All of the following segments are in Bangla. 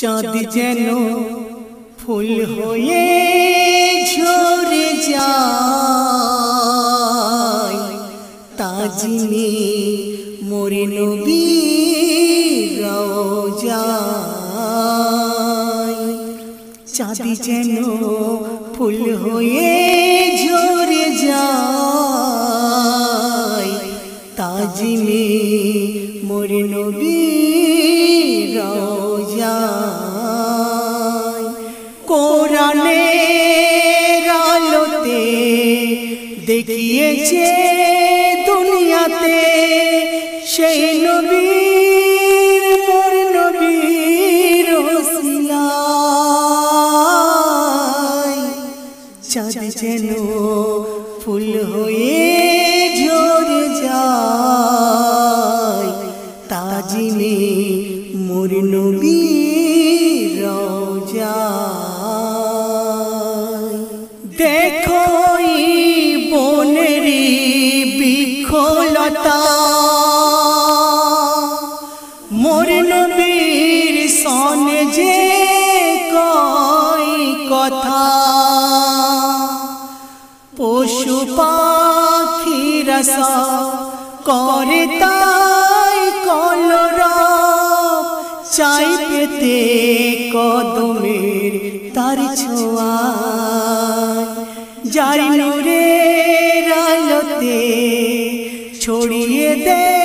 চাঁদ যেন ফুল হয়ে ঝরে যায়। তাজিমে মোরে নবী চাঁদ যেন ফুল হয়ে সেই নবীর মোর নবীর চাঁদ যেন ফুল হয়ে ঝরে যায় তাজিমে মোর নবীর পশু পাখিরা করে তাই কলর। চাই পেতে কদমের তার ছোঁয়া। যাই রে রালতে ছড়িয়ে দে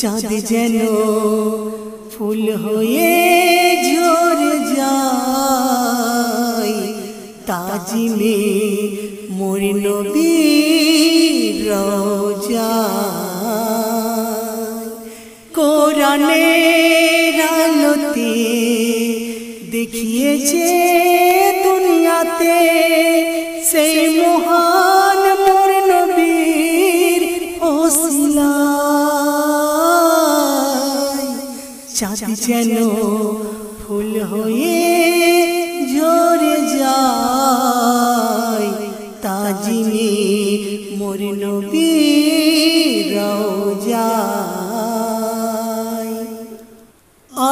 চাঁদ যেন ফুল হয়ে ঝরে যায়। তাজিমে মোর নবীর রওজায় কোরআনের আলোতে দেখিয়েছে দুনিয়াতে সেই মহান মোর নবীর ওসিলায় চাঁদ যেন ফুল হয়ে ঝরে যায় তাজিমে মোর নবীর রওজায়।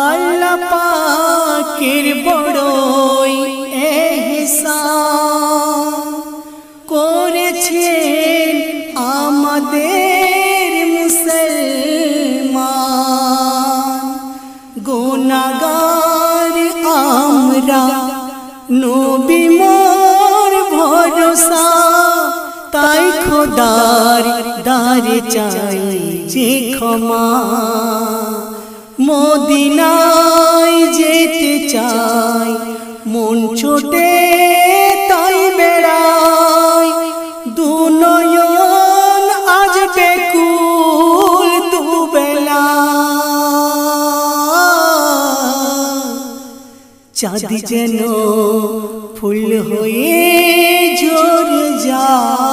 আল্লাহ পাকের বড়ই এহসান। নবী মোর ভরসা তাই খোদার দারে চাই যে ক্ষমা। মদিনায় যেতে চাই মন ছোটে চাঁদ যেন ফুল হয়ে ঝরে যায়।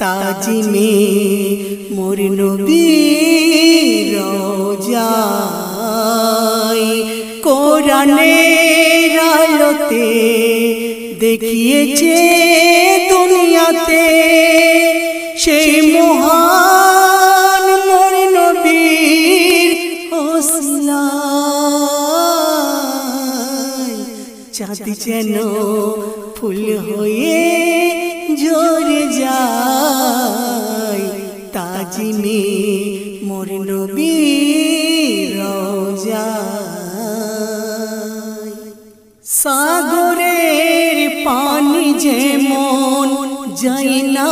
তাজিমে মোর নবীর রওজায় কোরআনের আলোতে দেখিয়েছে দুনিয়াতে সেই মহান যেন ফুল হয়ে ঝরে যায়। তাজিমে মোর রওজায় সাগরের পানি যেমন যাই না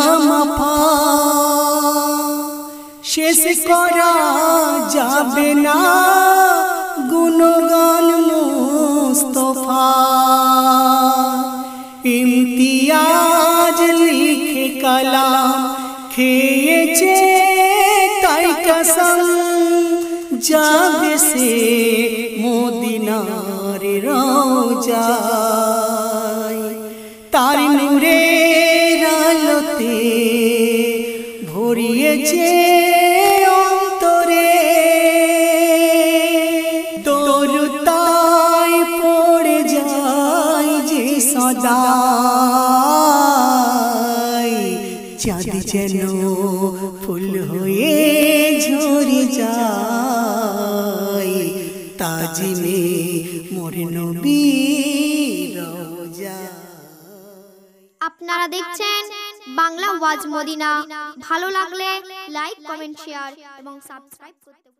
শেষ করা যাবে না গুণগান মুস্তফা খেয়েছে তাই কসম যাবে সে মদিনার রোজায় তার নূরে আলোতে ভরিয়েছে চাঁদ যেন ফুল হয়ে ঝরে যায়। তাজিমে মোর নবী আপনারা দেখছেন বাংলা ওয়াজ মদিনা। ভালো লাগলে লাইক কমেন্ট শেয়ার এবং সাবস্ক্রাইব করতে।